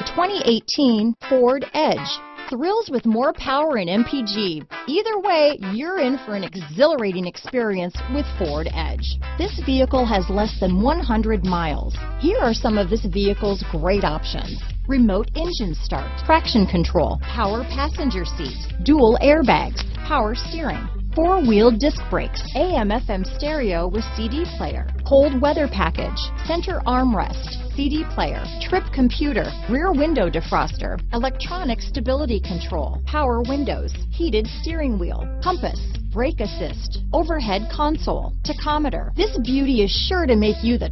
The 2018 Ford Edge. Thrills with more power and MPG. Either way, you're in for an exhilarating experience with Ford Edge. This vehicle has less than 100 miles. Here are some of this vehicle's great options. Remote engine start, traction control, power passenger seat, dual airbags, power steering, four-wheel disc brakes, AM FM stereo with CD player, cold weather package, center armrest, CD player, trip computer, rear window defroster, electronic stability control, power windows, heated steering wheel, compass, brake assist, overhead console, tachometer. This beauty is sure to make you the